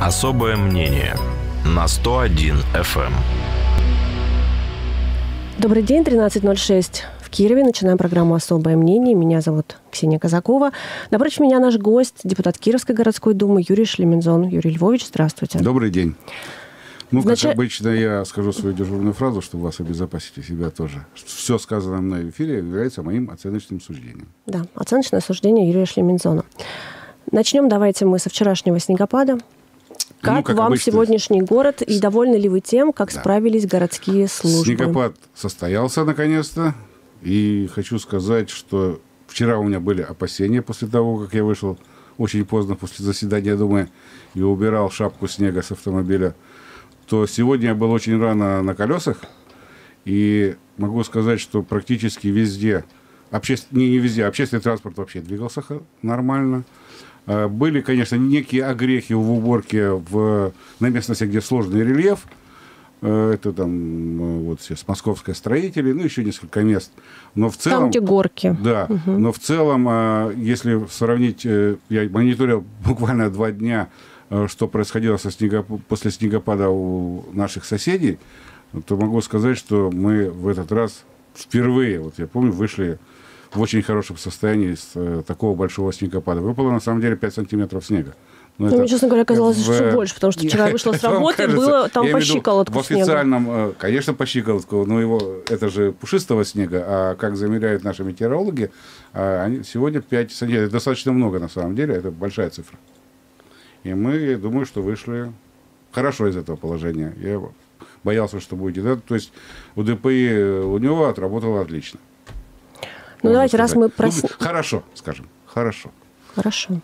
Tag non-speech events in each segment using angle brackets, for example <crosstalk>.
Особое мнение на 101 FM. Добрый день, 13.06 в Кирове. Начинаем программу «Особое мнение». Меня зовут Ксения Казакова. Напротив меня наш гость, депутат Кировской городской думы Юрий Шлемензон. Юрий Львович, здравствуйте. Добрый день. Ну, Внач- как обычно, я скажу свою дежурную фразу, чтобы вас обезопасить и себя тоже. Все сказанное мной в эфире является моим оценочным суждением. Да, оценочное суждение Юрия Шлемензона. Начнем давайте мы со вчерашнего снегопада. Как, Ну, как вам обычно. сегодняшний город и довольны ли вы тем, как Да. справились городские службы? Снегопад состоялся наконец-то. И хочу сказать, что вчера у меня были опасения после того, как я вышел очень поздно после заседания Думы и убирал шапку снега с автомобиля, то сегодня я был очень рано на колесах. И могу сказать, что практически везде, обществ- не, не везде, общественный транспорт вообще двигался нормально. Э, Были, конечно, некие огрехи в уборке в, на местности, где сложный рельеф. Э, Это там э, вот сейчас московское строители, ну, еще несколько мест. Но в целом... Там, где горки. Да, но в целом, если сравнить, я мониторил <laughs> буквально два дня, что происходило со снегоп- после снегопада у наших соседей, то могу сказать, что мы в этот раз впервые, вот я помню, вышли в очень хорошем состоянии с э, такого большого снегопада. Выпало на самом деле 5 сантиметров снега. Но Ну, это мне, честно говоря, казалось, в- что больше, потому что вчера <laughs> я вышла с работы, кажется. было там по щиколотку В снега. официальном, э, конечно, по щиколотку, но его, это же пушистого снега, а как замеряют наши метеорологи, а, они, сегодня 5 сантиметров. Это достаточно много, на самом деле, это большая цифра. И мы, я думаю, что вышли хорошо из этого положения. Я боялся, что будет. Да, то есть у ДПИ э, у него отработало отлично. Ну, давайте, раз сказать. мы про... Ну, хорошо, скажем, хорошо. Хорошо.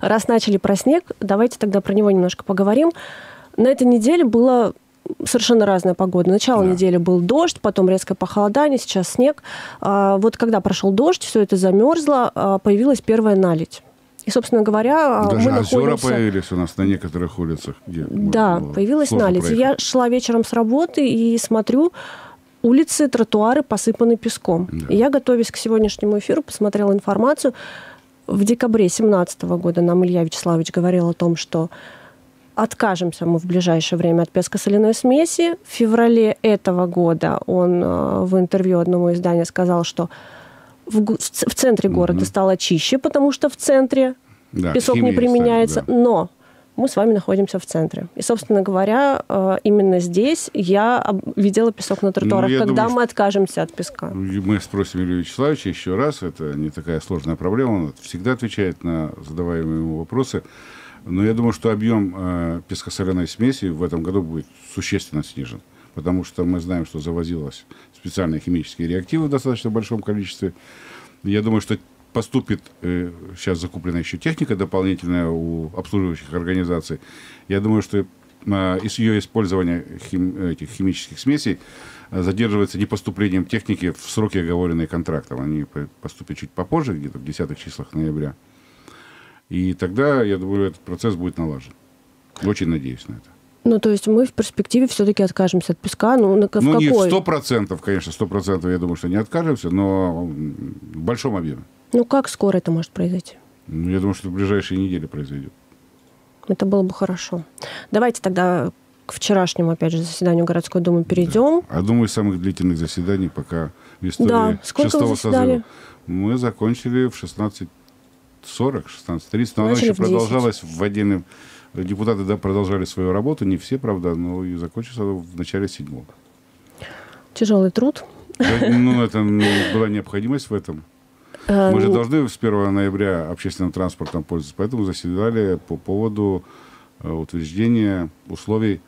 Раз начали про снег, давайте тогда про него немножко поговорим. На этой неделе была совершенно разная погода. Начало Да. недели был дождь, потом резкое похолодание, сейчас снег. А, вот когда прошел дождь, все это замерзло, а, появилась первая наледь. И, собственно говоря, а, Даже мы озера находимся... появились у нас на некоторых улицах. Где Да, было появилась наледь. Проехать. Я шла вечером с работы и смотрю, улицы, тротуары посыпаны песком. Да. И я, готовясь к сегодняшнему эфиру, посмотрела информацию. В декабре 2017 года нам Илья Вячеславович говорил о том, что откажемся мы в ближайшее время от песко-соляной смеси. В феврале этого года он э, в интервью одному изданию сказал, что в, в центре города Мгм. стало чище, потому что в центре Да, песок не химией стали, применяется. да. Но мы с вами находимся в центре. И, собственно говоря, э, именно здесь я видела песок на тротуарах. Ну, Когда думаю, мы откажемся от песка? И Мы спросим Илья Вячеславовича еще раз. Это не такая сложная проблема. Он всегда отвечает на задаваемые ему вопросы. Но я думаю, что объем э, пескосоляной смеси в этом году будет существенно снижен. Потому что мы знаем, что завозилось специальные химические реактивы в достаточно большом количестве. Я думаю, что поступит, э, сейчас закуплена еще техника дополнительная у обслуживающих организаций. Я думаю, что э, из ее использования хим- этих химических смесей э, задерживается не поступлением техники в сроки, оговоренные контрактом. Они по- поступят чуть попозже, где-то в десятых числах ноября. И тогда, я думаю, этот процесс будет налажен. Очень надеюсь на это. Ну, то есть мы в перспективе все-таки откажемся от песка. Ну, на, в ну, не какой? сто процентов, конечно, сто процентов, я думаю, что не откажемся, но в большом объеме. Ну, как скоро это может произойти? Ну, Я думаю, что в ближайшие недели произойдет. Это было бы хорошо. Давайте тогда к вчерашнему, опять же, заседанию городской думы перейдем. Одно из самых длительных заседаний пока в истории Да. Сколько шестого созыва. Мы закончили в 16.40, 16.30, но оно еще в 10. продолжалось в отдельном... Депутаты да, продолжали свою работу, не все, правда, но и закончилось оно в начале седьмого. Тяжелый труд. Да, Ну, это м, была необходимость в этом. Э, Мы же должны с 1 ноября общественным транспортом пользоваться, поэтому заседали по поводу э, утверждения условий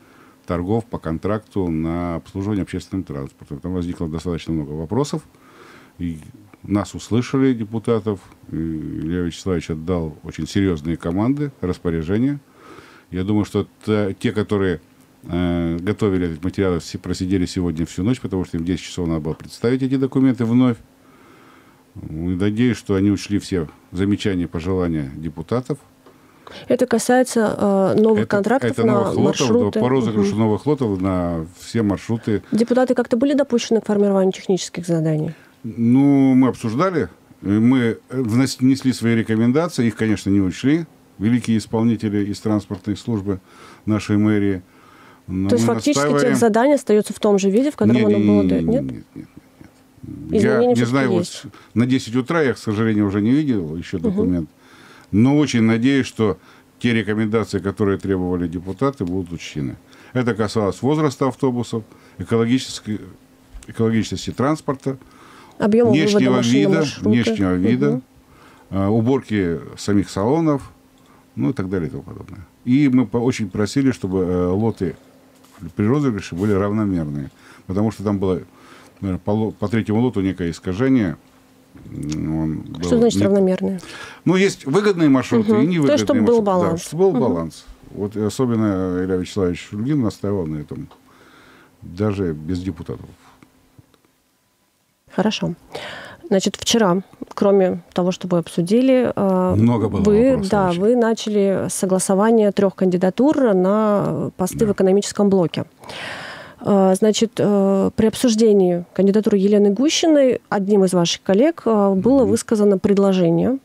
торгов по контракту на обслуживание общественным транспортом. Там возникло достаточно много вопросов. И нас услышали, депутатов. И Илья Вячеславович отдал очень серьезные команды, распоряжения. Я думаю, что те, которые э, готовили эти материалы, все просидели сегодня всю ночь, потому что им в 10 часов надо было представить эти документы вновь. И надеюсь, что они учли все замечания, пожелания депутатов. Это касается э, новых это, контрактов это на новых лотов, маршруты. по розыгрышу Мгм. новых лотов на все маршруты. Депутаты как-то были допущены к формированию технических заданий? Ну, мы обсуждали, э, мы внес- внесли свои рекомендации, их, конечно, не учли. великие исполнители из транспортной службы нашей мэрии. Но То есть фактически настаиваем... тех задание остается в том же виде, в котором нет, оно было Нет? Нет, нет, нет. Я не знаю, вот на 10 утра я, к сожалению, уже не видел еще документ. Угу. Но очень надеюсь, что те рекомендации, которые требовали депутаты, будут учтены. Это касалось возраста автобусов, экологической, экологичности транспорта, Объема внешнего вида, внешнего вида угу. уборки самих салонов, ну и так далее и тому подобное. И мы очень просили, чтобы э, лоты при розыгрыше были равномерные, потому что там было наверное, по, по третьему лоту некое искажение. Он что значит не... равномерные? Ну, есть выгодные маршруты угу. и невыгодные То чтобы маршруты. был баланс. Да, чтобы был угу. баланс. Вот особенно Илья Вячеславович Шульгин настаивал на этом, даже без депутатов. Хорошо. Значит, вчера, кроме того, что вы обсудили, э, Много было вы, вопросов, да, вы начали согласование трех кандидатур на посты да. в экономическом блоке. Э, значит, э, при обсуждении кандидатуры Елены Гущиной одним из ваших коллег было высказано предложение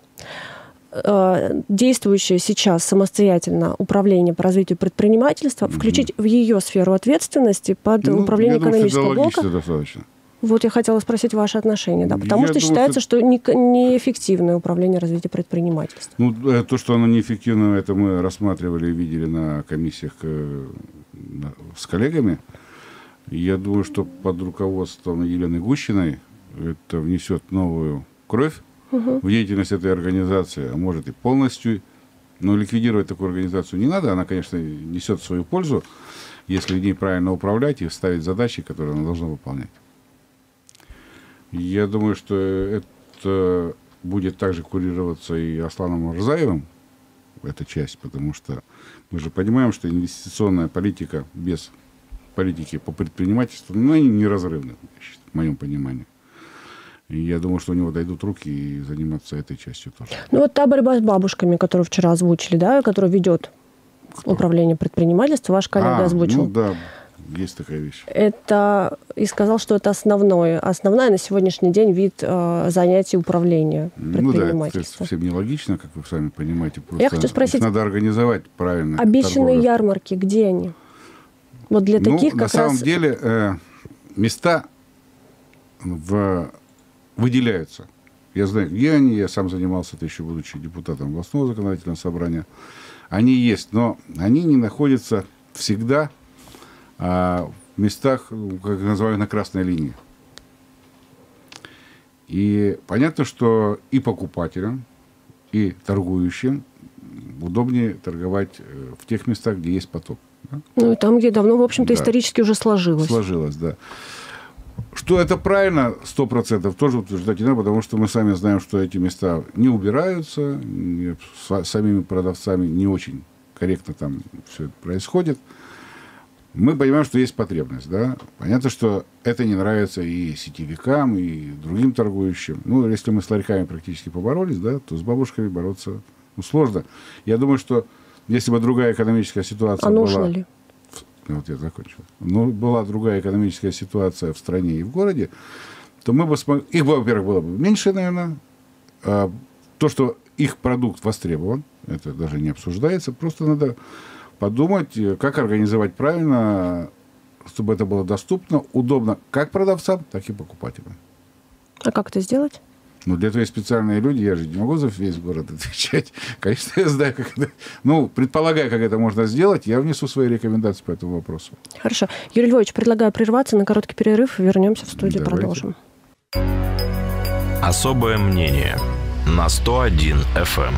действующее сейчас самостоятельно управление по развитию предпринимательства включить в ее сферу ответственности под ну, управление экономического блока. Достаточно. Вот я хотела спросить ваше отношение, да, потому я что думаю, считается, что, что неэффективное управление развития предпринимательства. Ну, э, то, что оно неэффективно, это мы рассматривали и видели на комиссиях э, с коллегами. Я думаю, что под руководством Елены Гущиной это внесет новую кровь угу. в деятельность этой организации, а может и полностью. Но ликвидировать такую организацию не надо. Она, конечно, несет свою пользу, если в ней правильно управлять и ставить задачи, которые она должна выполнять. Я думаю, что это будет также курироваться и Асланом Арзаевым, эта часть, потому что мы же понимаем, что инвестиционная политика без политики по предпринимательству, ну, они неразрывны, в моем понимании. И я думаю, что у него дойдут руки и заниматься этой частью тоже. Ну вот та борьба с бабушками, которую вчера озвучили, да, которая ведет Кто? управление предпринимательства, ваш коллега а, озвучил. Ну да, есть такая вещь. Это и сказал, что это основное, основная на сегодняшний день вид э, занятий управления. Ну да, это совсем нелогично, как вы сами понимаете. Просто Я хочу спросить, надо организовать правильно. Обещанные торговлю. ярмарки, где они? Вот для ну, таких как на раз... самом деле э, места в... выделяются. Я знаю, где они. Я сам занимался это еще будучи депутатом областного законодательного собрания. Они есть, но они не находятся всегда а в местах, как называю, на красной линии. И понятно, что и покупателям, и торгующим удобнее торговать э, в тех местах, где есть поток. Да? Ну и там, где давно, в общем-то, да. исторически уже сложилось. Сложилось, да. Что это правильно, сто процентов тоже утверждать не надо, потому что мы сами знаем, что эти места не убираются, с самими продавцами не очень корректно там все это происходит мы понимаем, что есть потребность, да. Понятно, что это не нравится и сетевикам, и другим торгующим. Ну, если мы с ларьками практически поборолись, да, то с бабушками бороться ну, сложно. Я думаю, что если бы другая экономическая ситуация а была... нужно ли? Вот я закончил. Ну, была другая экономическая ситуация в стране и в городе, то мы бы смогли... Их, во-первых, было бы меньше, наверное. А то, что их продукт востребован, это даже не обсуждается. Просто надо подумать, э, как организовать правильно, чтобы это было доступно, удобно как продавцам, так и покупателям. А как это сделать? Ну, для этого есть специальные люди, я же не могу за весь город <laughs> отвечать. Конечно, я знаю, как это... Ну, предполагая, как это можно сделать, я внесу свои рекомендации по этому вопросу. Хорошо. Юрий Львович, предлагаю прерваться на короткий перерыв. Вернемся в студию, Давайте. продолжим. Особое мнение на 101 FM.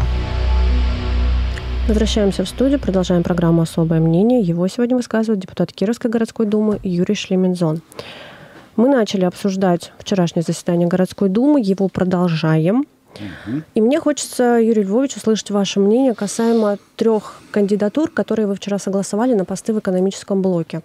Возвращаемся в студию, продолжаем программу «Особое мнение». Его сегодня высказывает депутат Кировской городской думы Юрий Шлемензон. Мы начали обсуждать вчерашнее заседание городской думы, его продолжаем. И мне хочется, Юрий Львович, услышать ваше мнение касаемо трех кандидатур, которые вы вчера согласовали на посты в экономическом блоке.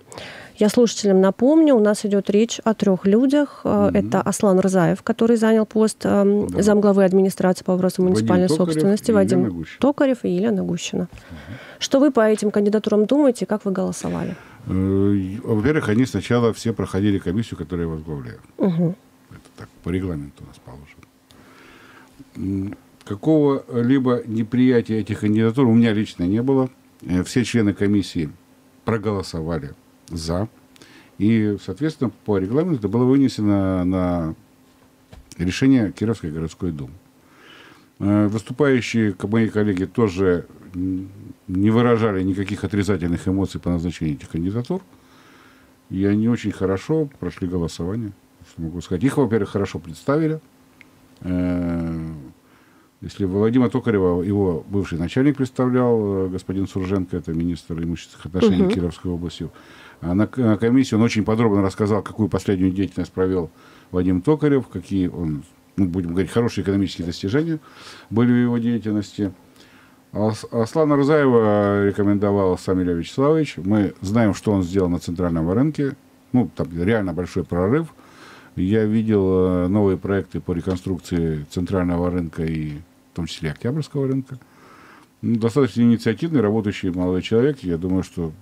Я слушателям напомню, у нас идет речь о трех людях. Mm-hmm. Это Аслан Рзаев, который занял пост э, да. замглавы администрации по вопросам муниципальной Вадим собственности, Вадим Елена Токарев и Елена Гущина. Mm-hmm. Что вы по этим кандидатурам думаете, как вы голосовали? Э, во-первых, они сначала все проходили комиссию, которую я возглавляю. Угу. Это так, по регламенту у нас положено. Какого-либо неприятия этих кандидатур у меня лично не было. Э, все члены комиссии проголосовали за. И, соответственно, по регламенту это было вынесено на решение Кировской городской думы. Э, выступающие мои коллеги тоже не выражали никаких отрицательных эмоций по назначению этих кандидатур. И они очень хорошо прошли голосование, что могу сказать. Их, во-первых, хорошо представили. Э, если Владимир Токарева, его бывший начальник представлял, э, господин Сурженко, это министр имущественных отношений угу. Кировской области, а на комиссии он очень подробно рассказал, какую последнюю деятельность провел Вадим Токарев, какие он, ну, будем говорить, хорошие экономические достижения были в его деятельности. Аслана Рузаева рекомендовал сам Илья Вячеславович. Мы знаем, что он сделал на центральном рынке. Ну, там реально большой прорыв. Я видел э, новые проекты по реконструкции центрального рынка и в том числе Октябрьского рынка. Ну, достаточно инициативный, работающий молодой человек. Я думаю, что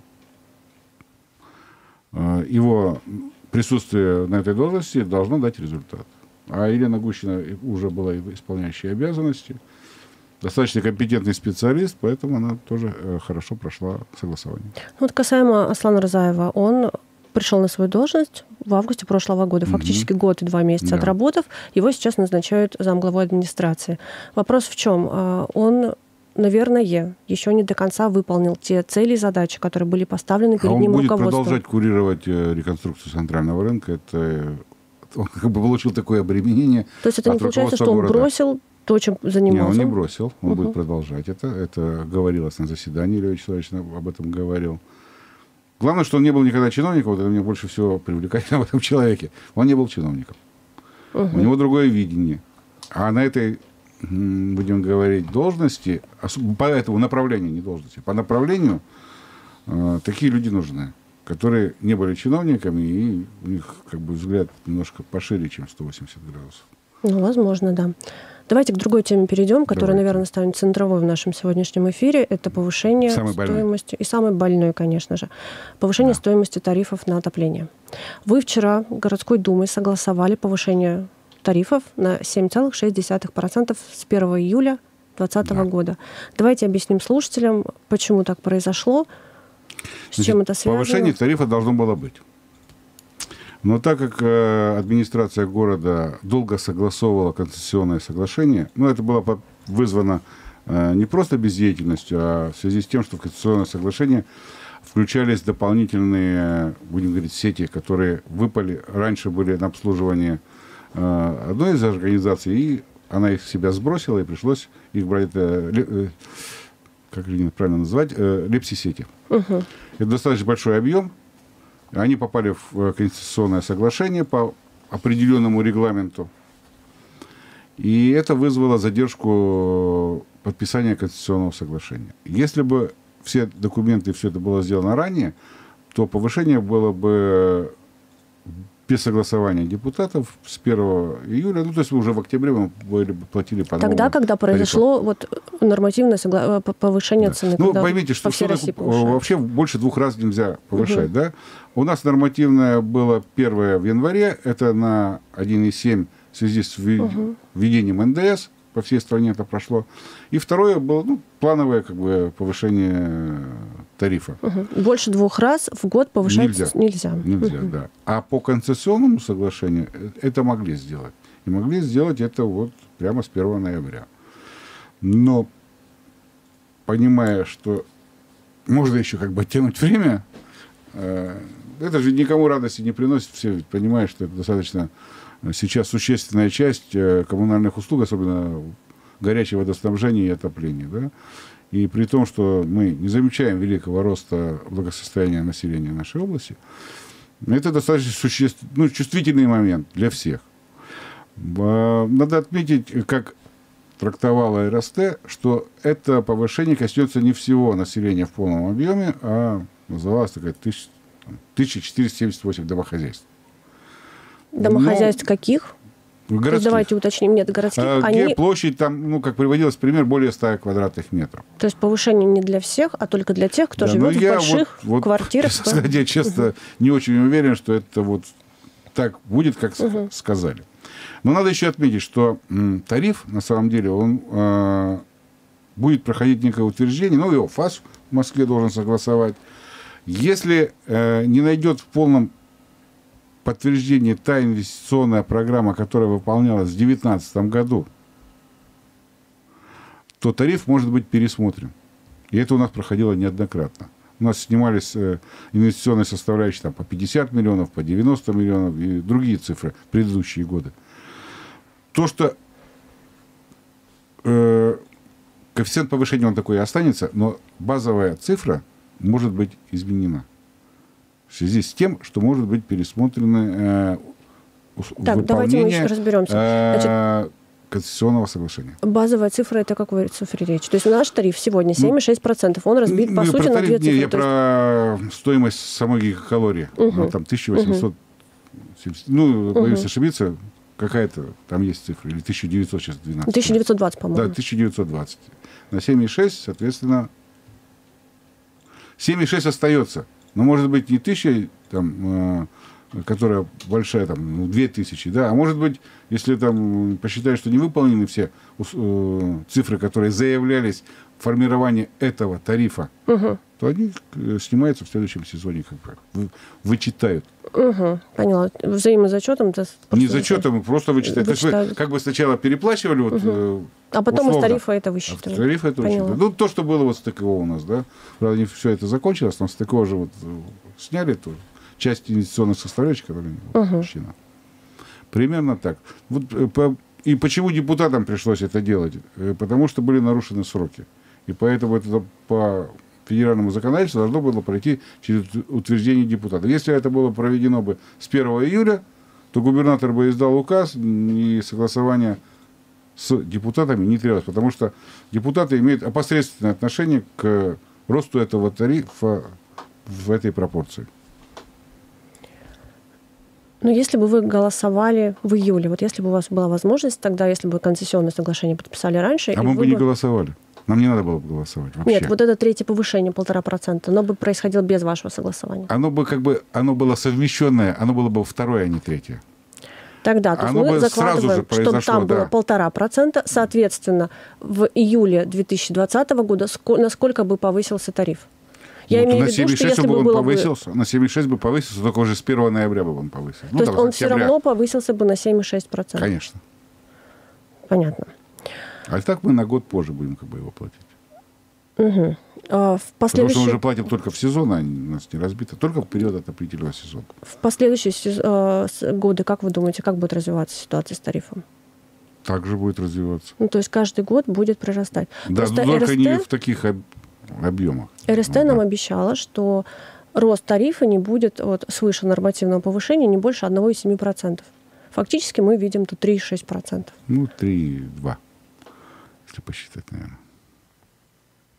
э, его присутствие на этой должности должно дать результат. А Елена Гущина уже была исполняющей обязанности – достаточно компетентный специалист, поэтому она тоже э, хорошо прошла согласование. Ну, вот касаемо Аслана Розаева, он пришел на свою должность в августе прошлого года, фактически mm год и два месяца да. отработав, его сейчас назначают замглавой администрации. Вопрос в чем? А, он наверное, еще не до конца выполнил те цели и задачи, которые были поставлены перед а он ним будет руководством. продолжать курировать э, реконструкцию центрального рынка. Это он как бы получил такое обременение. То есть это не получается, что он города. бросил то, чем занимался? Не, он не бросил, он угу. будет продолжать это. Это говорилось на заседании, Илья Вячеславович об этом говорил. Главное, что он не был никогда чиновником, вот это мне больше всего привлекательно <laughs> в этом человеке. Он не был чиновником. Угу. У него другое видение. А на этой, будем говорить, должности, по этому направлению, не должности, по направлению, э, такие люди нужны, которые не были чиновниками, и у них как бы взгляд немножко пошире, чем 180 градусов. Ну, возможно, да. Давайте к другой теме перейдем, которая, Давайте. наверное, станет центровой в нашем сегодняшнем эфире. Это повышение самый стоимости, больной. и самый больной, конечно же, повышение да. стоимости тарифов на отопление. Вы вчера городской думой согласовали повышение тарифов на 7,6% с 1 июля 2020 да. года. Давайте объясним слушателям, почему так произошло, с Значит, чем это связано. Повышение тарифа должно было быть. Но так как э, администрация города долго согласовывала концессионное соглашение, ну, это было вызвано э, не просто бездеятельностью, а в связи с тем, что в концессионное соглашение включались дополнительные, будем говорить, сети, которые выпали, раньше были на обслуживание э, одной из организаций, и она их себя сбросила, и пришлось их брать, как правильно называть, лепси-сети. Угу. Это достаточно большой объем, они попали в э, конституционное соглашение по определенному регламенту. И это вызвало задержку подписания конституционного соглашения. Если бы все документы, все это было сделано ранее, то повышение было бы без согласования депутатов с 1 июля, ну, то есть уже в октябре мы были, платили по Тогда, когда произошло тарифам. вот нормативное согла... Э, повышение да. цены. Ну, поймите, что, что такое, вообще больше двух раз нельзя повышать, угу. да? У нас нормативное было первое в январе, это на 1,7 в связи с введением НДС, по всей стране это прошло. И второе было ну, плановое как бы, повышение тарифа. Угу. Больше двух раз в год повышать нельзя. Нельзя, нельзя угу. да. А по концессионному соглашению э, это могли сделать. И могли сделать это вот прямо с 1 ноября. Но понимая, что можно еще как бы тянуть время, э, это же никому радости не приносит. Все понимают, что это достаточно сейчас существенная часть э, коммунальных услуг, особенно горячего водоснабжения и отопления. Да? И при том, что мы не замечаем великого роста благосостояния населения нашей области, это достаточно существенно, ну, чувствительный момент для всех. Надо отметить, как трактовала РСТ, что это повышение коснется не всего населения в полном объеме, а называлась такая 1478 домохозяйств. Домохозяйств Но... каких? Городских. давайте уточним, нет, городских. А, где они... площадь там, ну, как приводилось пример, более 100 квадратных метров. То есть повышение не для всех, а только для тех, кто да, живет в больших вот, вот, квартирах. <laughs> Сказать, я честно не очень уверен, что это вот так будет, как угу. сказали. Но надо еще отметить, что м, тариф, на самом деле, он э, будет проходить некое утверждение, ну, его ФАС в Москве должен согласовать. Если э, не найдет в полном подтверждении та инвестиционная программа, которая выполнялась в 2019 году, то тариф может быть пересмотрен. И это у нас проходило неоднократно. У нас снимались э, инвестиционные составляющие там, по 50 миллионов, по 90 миллионов и другие цифры в предыдущие годы. То, что э, коэффициент повышения он такой и останется, но базовая цифра может быть изменена в связи с тем, что может быть пересмотрены э, так, давайте мы еще разберемся. Значит, э, концессионного соглашения. Базовая цифра, это какой цифре речь? То есть наш тариф сегодня 7,6%, он разбит, по не, сути, на две цифры. Не, я про стоимость самой гигакалории. Угу. Там 1800, угу. ну, боюсь угу. ошибиться, какая-то там есть цифра, или 1912. 1920, по-моему. Да, 1920. На 7,6, соответственно, 7,6 остается. Но может быть не 1000, там, э, которая большая, там, ну, 2000, да, а может быть если там посчитают, что не выполнены все э, цифры, которые заявлялись в формировании этого тарифа, угу. то они э, снимаются в следующем сезоне, как бы вычитают. Угу, поняла. Взаимозачетом? -то не зачетом, просто вычитают. вычитают. Вы, как бы сначала переплачивали, вот, угу. а потом условно, из тарифа это высчитывали. А тарифа это высчитывали. Ну, то, что было вот с ТКО у нас, да. Правда, не все это закончилось, но с ТКО же вот э, сняли ту часть инвестиционных составляющих, которая не угу. Примерно так. Вот, э, по, и почему депутатам пришлось это делать? Э, потому что были нарушены сроки. И поэтому это по федеральному законодательству должно было пройти через утверждение депутата. Если это было проведено бы с 1 июля, то губернатор бы издал указ, и согласование с депутатами не требовалось, потому что депутаты имеют опосредственное отношение к росту этого тарифа в этой пропорции. Ну, если бы вы голосовали в июле, вот если бы у вас была возможность, тогда, если бы концессионное соглашение подписали раньше... А мы бы не голосовали. Нам не надо было бы голосовать вообще. Нет, вот это третье повышение, полтора процента, оно бы происходило без вашего согласования. Оно бы как бы, оно было совмещенное, оно было бы второе, а не третье. Тогда, то есть мы закладываем, чтобы там да. было полтора процента, соответственно, в июле 2020 года насколько бы повысился тариф? Я ну, имею в виду, что если бы он было повысился, бы... на 7,6 бы повысился, только уже с 1 ноября бы он повысился. Ну, То есть он все равно повысился бы на 7,6%? Конечно. Понятно. А так мы на год позже будем как бы его платить. Угу. А в последующий... Потому что мы уже платим только в сезон, а у нас не разбито, только в период отопительного сезона. В последующие э, годы, как вы думаете, как будет развиваться ситуация с тарифом? Так же будет развиваться. Ну, то есть каждый год будет прирастать. Да, Просто только РСТ... не в таких объемах. РСТ ну, нам да. обещала, что рост тарифа не будет вот, свыше нормативного повышения не больше 1,7%. Фактически мы видим тут 3,6%. Ну, 3,2%, если посчитать, наверное.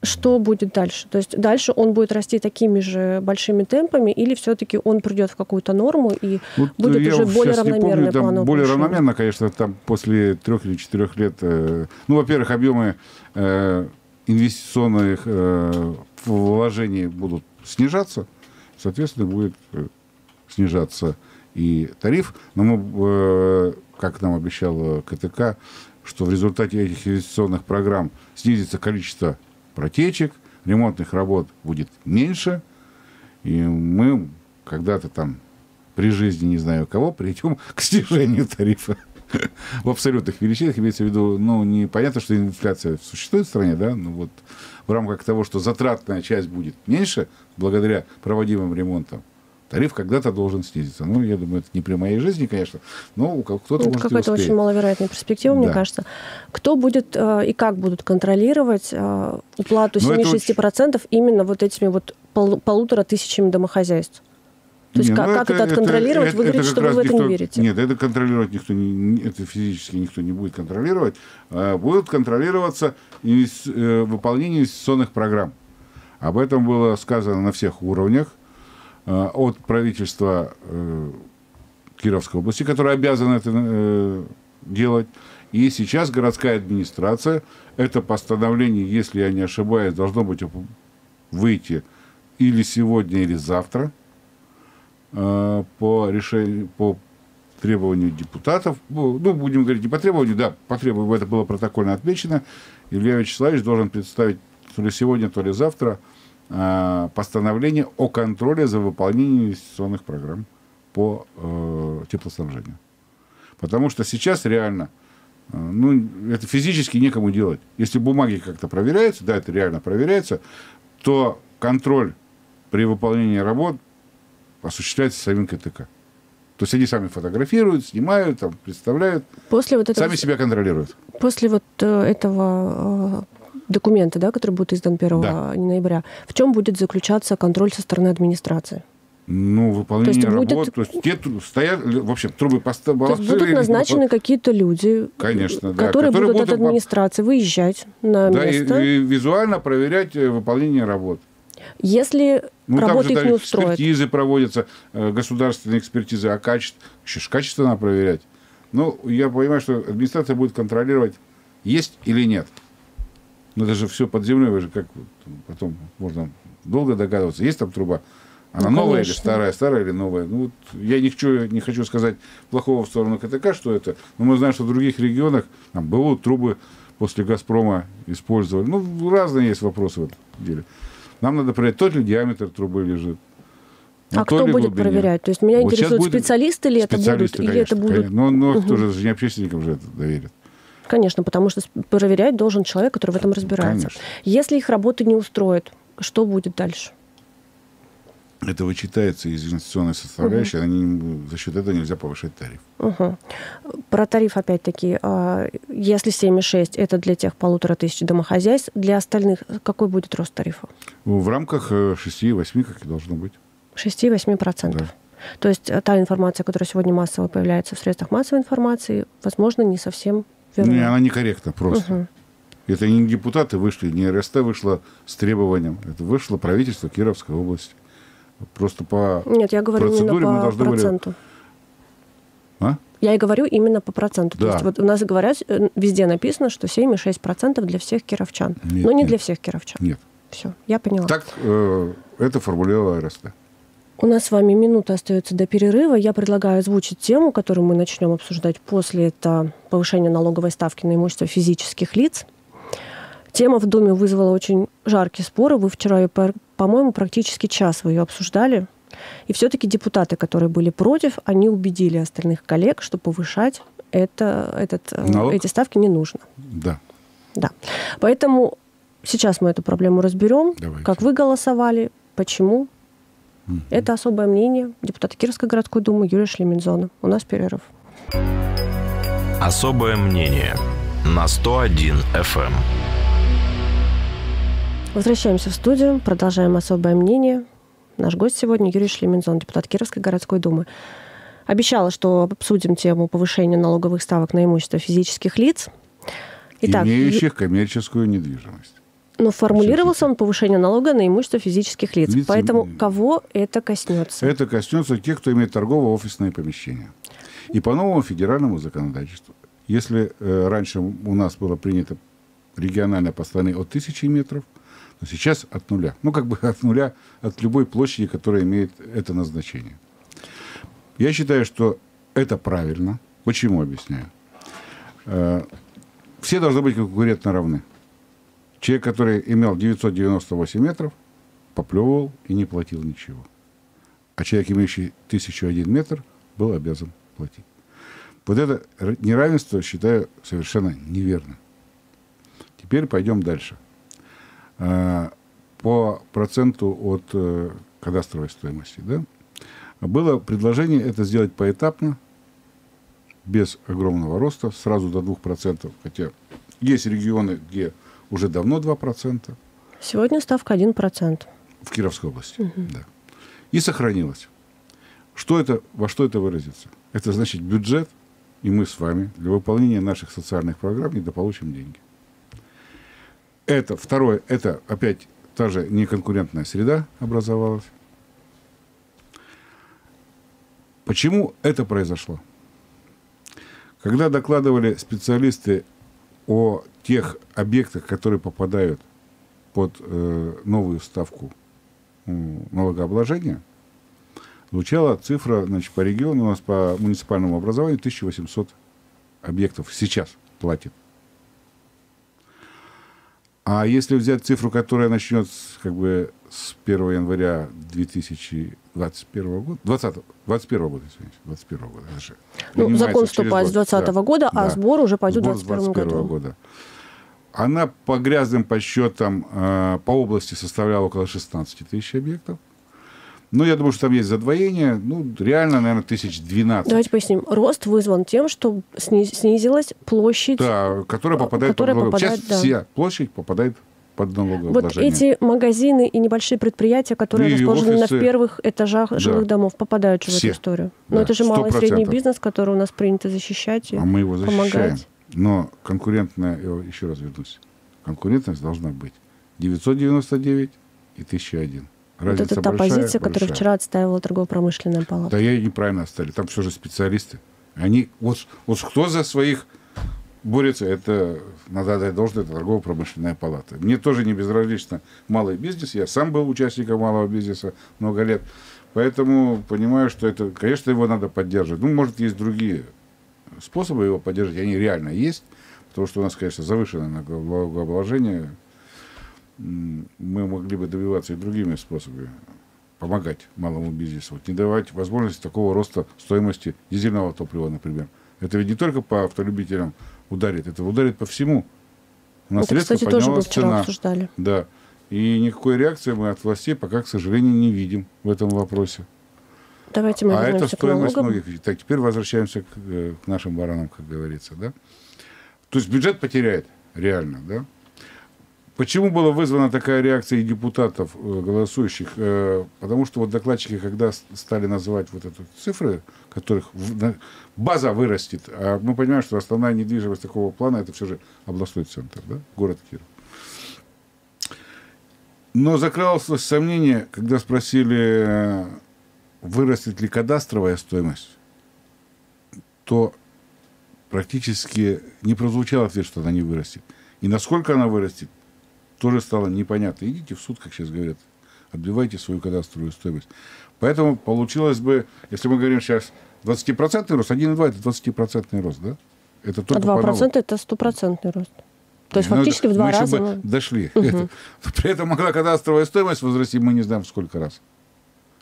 Что будет дальше? То есть дальше он будет расти такими же большими темпами, или все-таки он придет в какую-то норму и вот будет уже более равномерно помню, Более равномерно, конечно, там после трех или четырех лет. Э, ну, во-первых, объемы э, инвестиционных э, вложений будут снижаться, соответственно, будет э, снижаться и тариф. Но мы, э, как нам обещал КТК, что в результате этих инвестиционных программ снизится количество протечек, ремонтных работ будет меньше, и мы когда-то там при жизни не знаю кого придем к снижению тарифа <laughs> в абсолютных величинах имеется в виду, ну, непонятно, что инфляция существует в стране, да, ну вот в рамках того, что затратная часть будет меньше благодаря проводимым ремонтам, тариф когда-то должен снизиться. Ну, я думаю, это не при моей жизни, конечно, но кто-то это может какая-то очень маловероятная перспектива, да. мне кажется. Кто будет э, и как будут контролировать э, уплату 7-6% очень... именно вот этими вот пол, полутора тысячами домохозяйств? То есть не, как, ну как это, это отконтролировать? Это, Вы говорите, что вы в это никто, не верите. Нет, это контролировать никто не, это физически никто не будет контролировать. А будет контролироваться инвести, э, выполнение инвестиционных программ. Об этом было сказано на всех уровнях. Э, от правительства э, Кировской области, которое обязано это э, делать. И сейчас городская администрация, это постановление, если я не ошибаюсь, должно быть выйти или сегодня, или завтра – Э, по решению, по требованию депутатов, ну, ну, будем говорить, не по требованию, да, по требованию, это было протокольно отмечено, Илья Вячеславович должен представить то ли сегодня, то ли завтра э, постановление о контроле за выполнением инвестиционных программ по э, теплоснабжению. Потому что сейчас реально, э, ну, это физически некому делать. Если бумаги как-то проверяются, да, это реально проверяется, то контроль при выполнении работ осуществляется самим КТК. То есть они сами фотографируют, снимают, там, представляют. После вот этого, сами себя контролируют. После вот э, этого э, документа, да, который будет издан 1 да. ноября, в чем будет заключаться контроль со стороны администрации? Ну, выполнение то есть работ. Будет... То есть те стоят, вообще трубы поставлены. То есть будут назначены какие-то люди, Конечно, да, которые, которые будут от администрации выезжать на да, место. И, и визуально проверять э, выполнение работ. Если ну, работа их не устроит. экспертизы проводятся, э, государственные экспертизы, а качество, качество надо проверять. Ну, я понимаю, что администрация будет контролировать, есть или нет. Но это же все под землей, вы же как потом можно долго догадываться, есть там труба, она ну, новая или старая, старая или новая. Ну, вот я хочу, не хочу сказать плохого в сторону КТК, что это, но мы знаем, что в других регионах там БУ трубы после «Газпрома» использовали. Ну, разные есть вопросы в этом деле. Нам надо проверять, тот ли диаметр трубы лежит. А кто будет глубине. проверять? То есть меня вот интересуют специалисты ли это будут? Конечно, или это будут... Конечно. Но, но угу. кто же не общественникам же это доверит. Конечно, потому что проверять должен человек, который в этом разбирается. Конечно. Если их работа не устроит, что будет дальше? Это вычитается из инвестиционной составляющей, угу. они, за счет этого нельзя повышать тариф. Угу. Про тариф опять-таки, а, если 7,6 это для тех полутора тысяч домохозяйств, для остальных какой будет рост тарифа? В рамках 6-8, э, как и должно быть. 6-8%. Да. То есть э, та информация, которая сегодня массово появляется в средствах массовой информации, возможно, не совсем верна. Не, она некорректна просто. Угу. Это не депутаты вышли, не РСТ вышло с требованием. Это вышло правительство Кировской области. Просто по Нет, я говорю процедуре именно по проценту. Были... А? Я и говорю именно по проценту. Да. То есть вот у нас говорят, э, везде написано, что 7,6% для всех кировчан. Нет, Но не нет. для всех кировчан. Нет. Все, я поняла. Так э, это формулировала РСТ. У нас с вами минута остается до перерыва. Я предлагаю озвучить тему, которую мы начнем обсуждать после. Это повышение налоговой ставки на имущество физических лиц. Тема в Думе вызвала очень жаркие споры. Вы вчера ее, по-моему, практически час вы ее обсуждали. И все-таки депутаты, которые были против, они убедили остальных коллег, что повышать это, этот, э, Налог? эти ставки не нужно. Да. Да. Поэтому сейчас мы эту проблему разберем. Давайте. Как вы голосовали, почему. Угу. Это особое мнение депутата Кировской городской думы Юрия Шлеминзона. У нас перерыв. Особое мнение на 101 FM. Возвращаемся в студию, продолжаем особое мнение. Наш гость сегодня Юрий Шлемензон, депутат Кировской городской думы. Обещала, что обсудим тему повышения налоговых ставок на имущество физических лиц. Итак, Имеющих коммерческую недвижимость. Но формулировался он повышение налога на имущество физических лиц. лиц Поэтому кого это коснется? Это коснется тех, кто имеет торгово-офисное помещение. И по новому федеральному законодательству. Если э, раньше у нас было принято региональное постановление от тысячи метров, но сейчас от нуля. Ну, как бы <laughs> от нуля, от любой площади, которая имеет это назначение. Я считаю, что это правильно. Почему объясняю? Э, все должны быть конкурентно равны. Человек, который имел 998 метров, поплевывал и не платил ничего. А человек, имеющий 1001 метр, был обязан платить. Вот это неравенство считаю совершенно неверно. Теперь пойдем дальше. Э, по проценту от э, кадастровой стоимости. Да? Было предложение это сделать поэтапно, без огромного роста, сразу до 2%, хотя есть регионы, где уже давно 2%. Сегодня ставка 1%. В Кировской области, угу. да. И сохранилось. Что это, во что это выразится? Это значит бюджет, и мы с вами для выполнения наших социальных программ недополучим деньги. Это, второе, это опять та же неконкурентная среда образовалась. Почему это произошло? Когда докладывали специалисты о тех объектах, которые попадают под э, новую ставку э, налогообложения, звучала цифра, значит, по региону у нас по муниципальному образованию 1800 объектов сейчас платит. А если взять цифру, которая начнет как бы с 1 января 2021 года, 20, 21 года, извините, 21 года. Это же ну, закон вступает с 2020 да, года, а да. сбор уже пойдет в 2021 году. года. Она по грязным подсчетам э, по области составляла около 16 тысяч объектов. Ну, я думаю, что там есть задвоение. Ну, реально, наверное, тысяч 12. Давайте поясним. Рост вызван тем, что снизилась площадь... Да, которая попадает которая под налоговую. Сейчас да. вся площадь попадает под налогообложение. Вот эти магазины и небольшие предприятия, которые и расположены офисы, на первых этажах да. жилых домов, попадают же в эту историю. Но да, это же малый и средний бизнес, который у нас принято защищать и А мы его защищаем. Помогать. Но конкурентная, еще раз вернусь, конкурентность должна быть 999 и 1001. Разница вот это та большая, позиция, большая. которую вчера отстаивала торгово-промышленная палата. Да я неправильно оставили. Там все же специалисты. Они, вот, вот кто за своих борется, это, надо дать должное, это торгово-промышленная палата. Мне тоже не безразлично малый бизнес. Я сам был участником малого бизнеса много лет. Поэтому понимаю, что это, конечно, его надо поддерживать. Ну, может, есть другие способы его поддержать. Они реально есть. Потому что у нас, конечно, завышенное налогообложение мы могли бы добиваться и другими способами помогать малому бизнесу. Вот не давать возможности такого роста стоимости дизельного топлива, например. Это ведь не только по автолюбителям ударит, это ударит по всему. У нас это, кстати, тоже мы вчера цена. обсуждали. Да. И никакой реакции мы от властей пока, к сожалению, не видим в этом вопросе. Давайте мы а это стоимость многих. Так, теперь возвращаемся к, э, к нашим баранам, как говорится. Да? То есть бюджет потеряет реально, да? Почему была вызвана такая реакция и депутатов э, голосующих? Э, потому что вот докладчики, когда стали называть вот эти цифры, которых база вырастет, а мы понимаем, что основная недвижимость такого плана это все же областной центр, да, город Киров. Но закралось сомнение, когда спросили, э, вырастет ли кадастровая стоимость, то практически не прозвучал ответ, что она не вырастет. И насколько она вырастет, тоже стало непонятно. Идите в суд, как сейчас говорят, отбивайте свою кадастровую стоимость. Поэтому получилось бы, если мы говорим сейчас 20% рост, 1,2 это 20% рост, да? Это только а 2% это стопроцентный рост. То есть ну, фактически это, в два мы раза. Мы дошли. Угу. Это, <laughs> при этом могла кадастровая стоимость возрасти, мы не знаем сколько раз.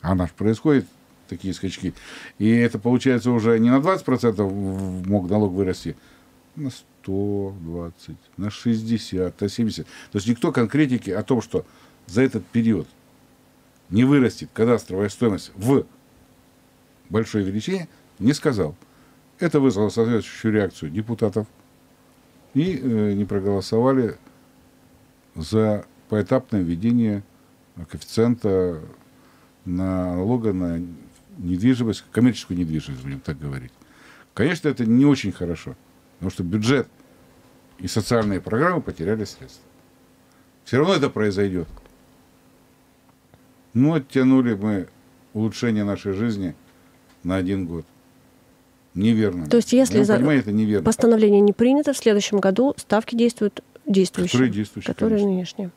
Она же происходит, такие скачки. И это получается уже не на 20% мог налог вырасти, на 120, на 60, на 70. То есть никто конкретики о том, что за этот период не вырастет кадастровая стоимость в большой величине, не сказал. Это вызвало соответствующую реакцию депутатов и э, не проголосовали за поэтапное введение коэффициента на налога на недвижимость, коммерческую недвижимость, будем так говорить. Конечно, это не очень хорошо. Потому что бюджет и социальные программы потеряли средства. Все равно это произойдет. Ну, оттянули мы улучшение нашей жизни на один год. Неверно. То есть, если за... это неверно. постановление не принято, в следующем году ставки действуют действующие. Которые действующие, Которые конечно. нынешние.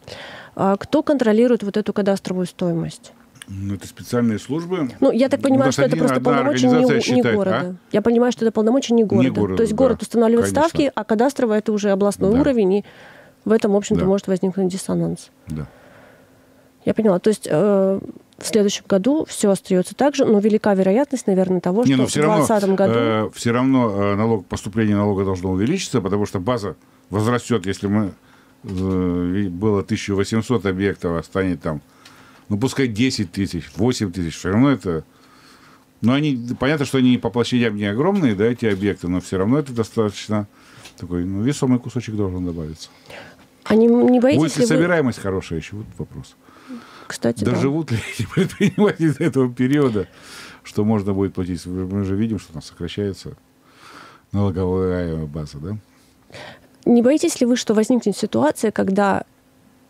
А кто контролирует вот эту кадастровую стоимость? Ну, это специальные службы. Ну, я так понимаю, ну, что это просто полномочия не, считает, не города. А? Я понимаю, что это полномочия не города. Не города То есть да, город устанавливает конечно. ставки, а кадастровая это уже областной да. уровень, и в этом, в общем-то, да. может возникнуть диссонанс. Да. Я поняла. То есть э, в следующем году все остается так же, но велика вероятность, наверное, того, что не, в 2020 году... Э, все равно э, налог, поступление налога должно увеличиться, потому что база возрастет, если мы э, было 1800 объектов, а станет там ну пускай 10 тысяч, 8 тысяч, все равно это... Ну, они, понятно, что они по площадям не огромные, да, эти объекты, но все равно это достаточно такой, ну, весомый кусочек должен добавиться. А не, не боитесь Будет ли собираемость вы... хорошая еще? Вот вопрос. Кстати, Доживут да. ли эти <laughs> предприниматели до этого периода, что можно будет платить? Мы же видим, что у нас сокращается налоговая база, да? Не боитесь ли вы, что возникнет ситуация, когда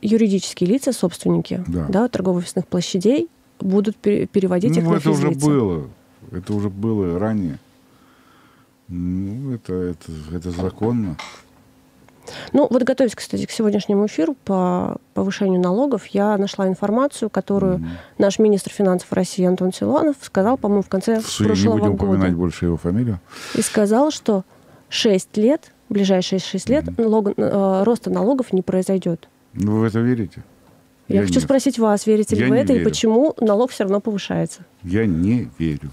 юридические лица, собственники да. Да, торгово-офисных площадей будут переводить ну, их на это уже было. Это уже было ранее. Ну, это, это, это законно. Ну, вот готовясь, кстати, к сегодняшнему эфиру по повышению налогов, я нашла информацию, которую mm-hmm. наш министр финансов России Антон Силуанов сказал, по-моему, в конце в прошлого не будем года. упоминать больше его фамилию. И сказал, что 6 лет, ближайшие 6 лет, mm-hmm. налог, э, роста налогов не произойдет. Ну, вы в это верите? Я, я хочу нет. спросить вас, верите ли я вы это верю. и почему налог все равно повышается? Я не верю.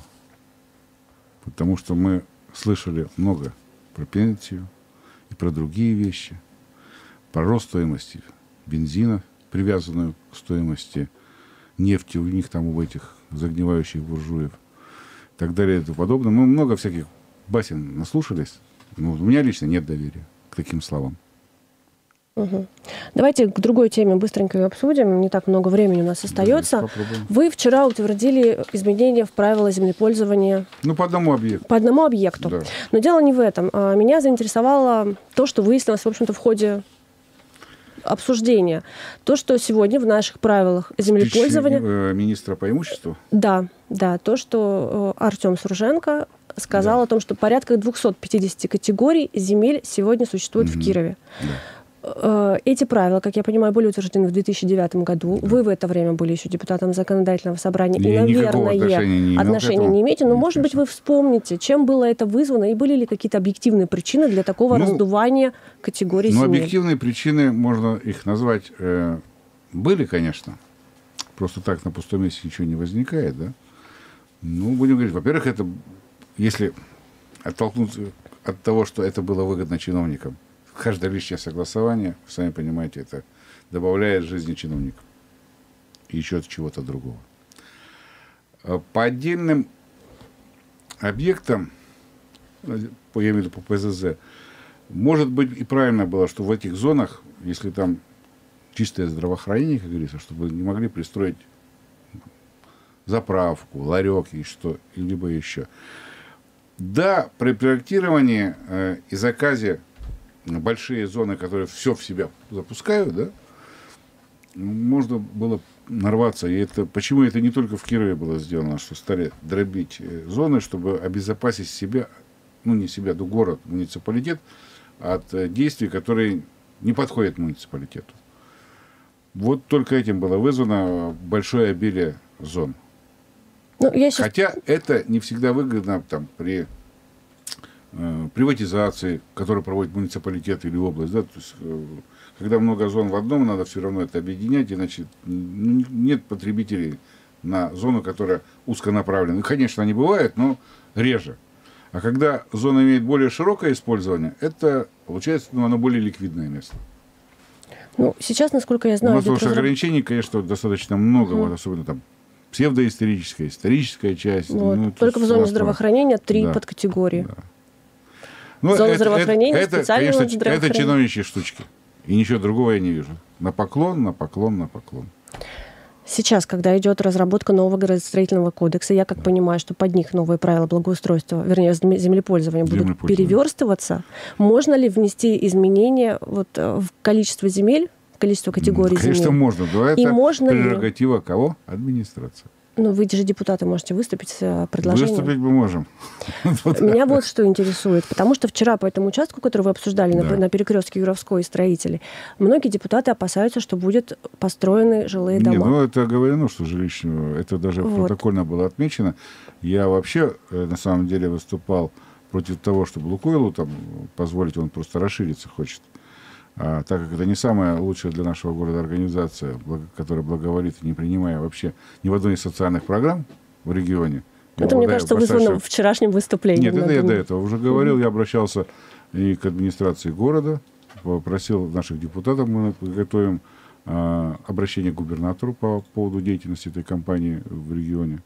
Потому что мы слышали много про пенсию и про другие вещи, про рост стоимости бензина, привязанную к стоимости нефти у них там, у этих загнивающих буржуев, и так далее и тому подобное. Мы много всяких басен наслушались. Ну, у меня лично нет доверия к таким словам. Угу. Давайте к другой теме быстренько ее обсудим. Не так много времени у нас остается. Попробуем. Вы вчера утвердили изменения в правила землепользования Ну, по одному объекту. по одному объекту. Да. Но дело не в этом. А, Меня заинтересовало то, что выяснилось, в общем-то, в ходе обсуждения. То, что сегодня в наших правилах землепользования... Впечатление, э, министра по имуществу. Да, да, то, что э, Артем Сурженко сказал Да. о том, что порядка 250 категорий земель сегодня существует в Мгм. Кирове. Да. Э, Эти правила, как я понимаю, были утверждены в 2009 году. Вы в это время были еще депутатом законодательного собрания. Я и, наверное, отношения не отношения не имеете. Но, Нет, может быть, конечно. вы вспомните, чем было это вызвано, и были ли какие-то объективные причины для такого Ну, раздувания категорий Но земель? объективные причины, можно их назвать, э, были, конечно. Просто так на пустом месте ничего не возникает, да? Ну, будем говорить, во-первых, это, если оттолкнуться от того, что это было выгодно чиновникам, каждое лишнее согласование, сами понимаете, это добавляет жизни чиновникам. И еще от чего-то другого. А По отдельным объектам, по- я имею в виду по ПЗЗ, может быть и правильно было, что в этих зонах, если там чистое здравоохранение, как говорится, чтобы не могли пристроить заправку, ларек и что, либо еще. Да, при проектировании э, и заказе большие зоны, которые все в себя запускают, да, можно было нарваться. И это, почему это не только в Кирове было сделано, что стали дробить э, зоны, чтобы обезопасить себя, ну не себя, но город, муниципалитет от э, действий, которые не подходят муниципалитету. Вот только этим было вызвано большое обилие зон. Ну, я сейчас... Хотя это не всегда выгодно там, при приватизации, которую проводит муниципалитет или область. Да? То есть, э, когда много зон в одном, надо все равно это объединять, иначе ну, нет потребителей на зону, которая узконаправлена. Ну, конечно, они бывают, но реже. А когда зона имеет более широкое использование, это получается, ну, оно более ликвидное место. Ну, сейчас, насколько я знаю... У нас идет уж разраб- ограничений, конечно, достаточно много, Мгм. вот особенно там псевдоисторическая, историческая часть. Вот. ну, Только в зоне здравоохранения три Да. подкатегории. Да. Ну, Зона это- здравоохранения, это, специального конечно, здравоохранения. Это чиновничьи штучки. И ничего другого я не вижу. На поклон, на поклон, на поклон. Сейчас, когда идет разработка нового градостроительного кодекса, я как понимаю, что под них новые правила благоустройства, вернее, зем- землепользования будут переверстываться, можно ли внести изменения вот, э, в количество земель, в количество категорий Ну, Конечно, земель? можно. Да, И это можно ли- прерогатива кого? Администрации. Ну, вы же депутаты можете выступить с э, предложением. Выступить мы можем. <laughs> Меня вот что интересует, потому что вчера по этому участку, который вы обсуждали на, Да. на перекрестке Юровской и строителей, многие депутаты опасаются, что будут построены жилые Не, дома. ну это говорено, что жилищную, это даже Вот. протокольно было отмечено. Я вообще э, на самом деле выступал против того, чтобы Лукойлу там позволить, он просто расшириться хочет. А, так как это не самая лучшая для нашего города организация, которая благоволит, не принимая вообще ни в одной из социальных программ в регионе. Это, мне кажется, вызвано вчерашним выступлением. Нет, это я до этого уже говорил. Я обращался и к администрации города, попросил наших депутатов, мы готовим а, обращение к губернатору по поводу деятельности этой компании в регионе.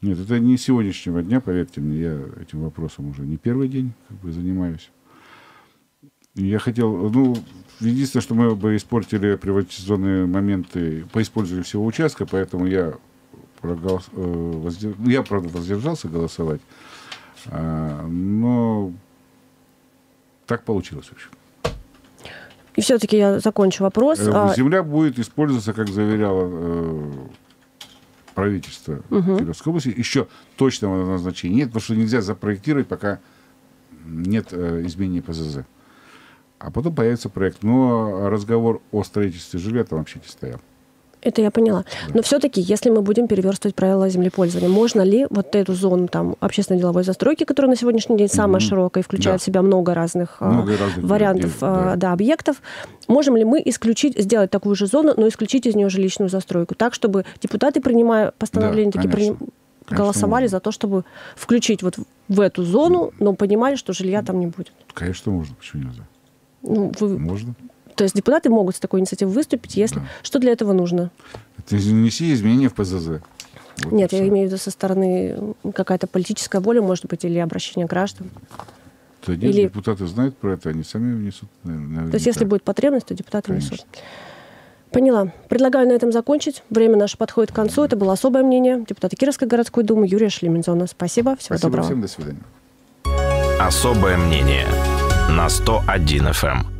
Нет, это не сегодняшнего дня, поверьте мне, я этим вопросом уже не первый день как бы занимаюсь. Я хотел, ну, единственное, что мы бы испортили приватизационные моменты, поиспользовали всего участка, поэтому я проголос- э, воздер- ну, я, правда, воздержался голосовать, а, но так получилось, в общем. И все-таки я закончу вопрос. Э, А, Земля будет использоваться, как заверяло э, правительство Мгм. Кировской области. Еще точного назначения нет, потому что нельзя запроектировать, пока нет э, изменений ПЗЗ. А потом появится проект. Но разговор о строительстве жилья там вообще не стоял. Это я поняла. Но все-таки, если мы будем переверстывать правила землепользования, можно ли вот эту зону там общественно-деловой застройки, которая на сегодняшний день самая mm-hmm. широкая и включает да. в себя много разных, а, много разных вариантов да. Да, объектов, можем ли мы исключить, сделать такую же зону, но исключить из нее жилищную застройку, так, чтобы депутаты, принимая постановление, да, такие приним... голосовали можно. за то, чтобы включить вот в эту зону, но понимали, что жилья там не будет? Конечно, можно. Почему нельзя? Ну, вы... Можно. То есть депутаты могут с такой инициативой выступить, если... Да. Что для этого нужно? Это внеси изменения в ПЗЗ. Вот Нет, я все. имею в виду со стороны какая-то политическая воля, может быть, или обращение граждан. То или... депутаты знают про это, они сами внесут. Наверняка. То есть, если будет потребность, то депутаты Конечно. внесут. Поняла. Предлагаю на этом закончить. Время наше подходит к концу. Это было особое мнение депутата Кировской городской думы Юрия Шлемензона. Спасибо. Всего Спасибо доброго. всем. До свидания. Особое мнение на 101 FM.